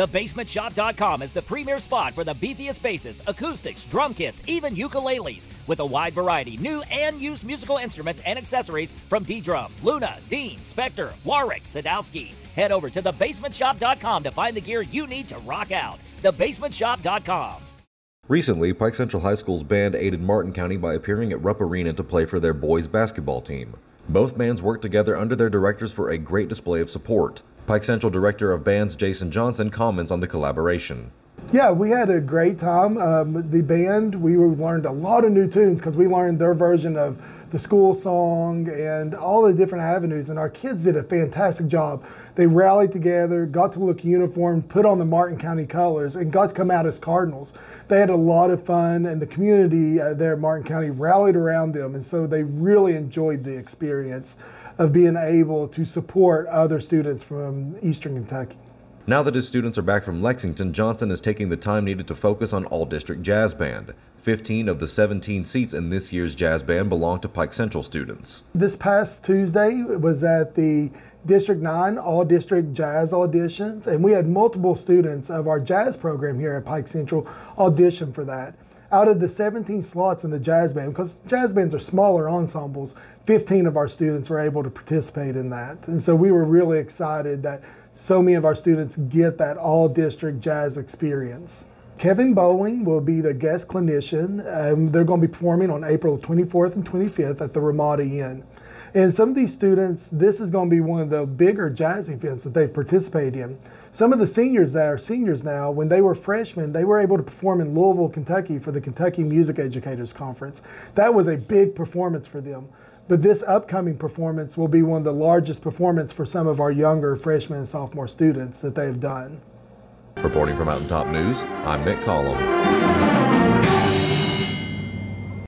TheBasementShop.com is the premier spot for the beefiest basses, acoustics, drum kits, even ukuleles, with a wide variety new and used musical instruments and accessories from ddrum, Luna, Dean, Spector, Warwick, Sadowsky. Head over to TheBasementShop.com to find the gear you need to rock out. TheBasementShop.com. Recently, Pike Central High School's band aided Martin County by appearing at Rupp Arena to play for their boys basketball team. Both bands worked together under their directors for a great display of support. Pike Central Director of Bands Jason Johnson comments on the collaboration. Yeah, we had a great time. Um, the band, we learned a lot of new tunes because we learned their version of the school song and all the different avenues. And our kids did a fantastic job. They rallied together, got to look uniform, put on the Martin County colors, and got to come out as Cardinals. They had a lot of fun, and the community uh, there at Martin County rallied around them. And so they really enjoyed the experience of being able to support other students from Eastern Kentucky. Now that his students are back from Lexington, Johnson is taking the time needed to focus on All District Jazz Band. 15 of the 17 seats in this year's jazz band belong to Pike Central students. This past Tuesday was at the District 9 All District Jazz auditions, and we had multiple students of our jazz program here at Pike Central audition for that. Out of the 17 slots in the jazz band, because jazz bands are smaller ensembles, 15 of our students were able to participate in that. And so we were really excited that so many of our students get that all district jazz experience. Kevin Bowling will be the guest clinician. Um, they're going to be performing on April 24th and 25th at the Ramada Inn. And some of these students, this is going to be one of the bigger jazz events that they've participated in. Some of the seniors that are seniors now, when they were freshmen, they were able to perform in Louisville, Kentucky for the Kentucky Music Educators Conference. That was a big performance for them. But this upcoming performance will be one of the largest performance for some of our younger freshman and sophomore students that they've done. Reporting for Mountaintop News, I'm Nick Collum.